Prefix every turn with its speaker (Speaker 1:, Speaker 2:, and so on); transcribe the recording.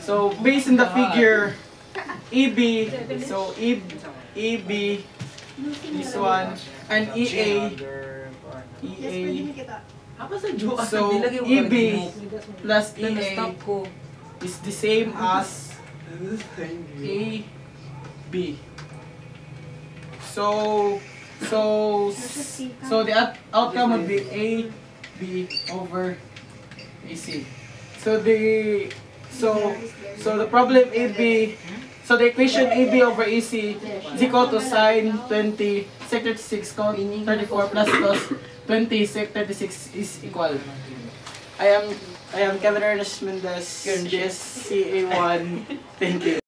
Speaker 1: So based on the figure EB, so E EB, this one, and EA, EA? So, EB plus EA is the same as AB. So, so, so the outcome would be AB over AC. So the, so, so the problem AB, so the equation AB over AC is equal to sine 20 sec 36 cos 34 plus cos 20 sec 36 is equal. I am I am Kevin Ernest Mendez, yes, CA1. Thank you.